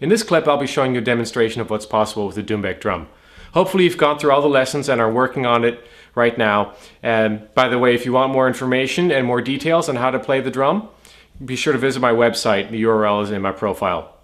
In this clip I'll be showing you a demonstration of what's possible with the doumbek drum. Hopefully you've gone through all the lessons and are working on it right now. And by the way, if you want more information and more details on how to play the drum, be sure to visit my website. The URL is in my profile.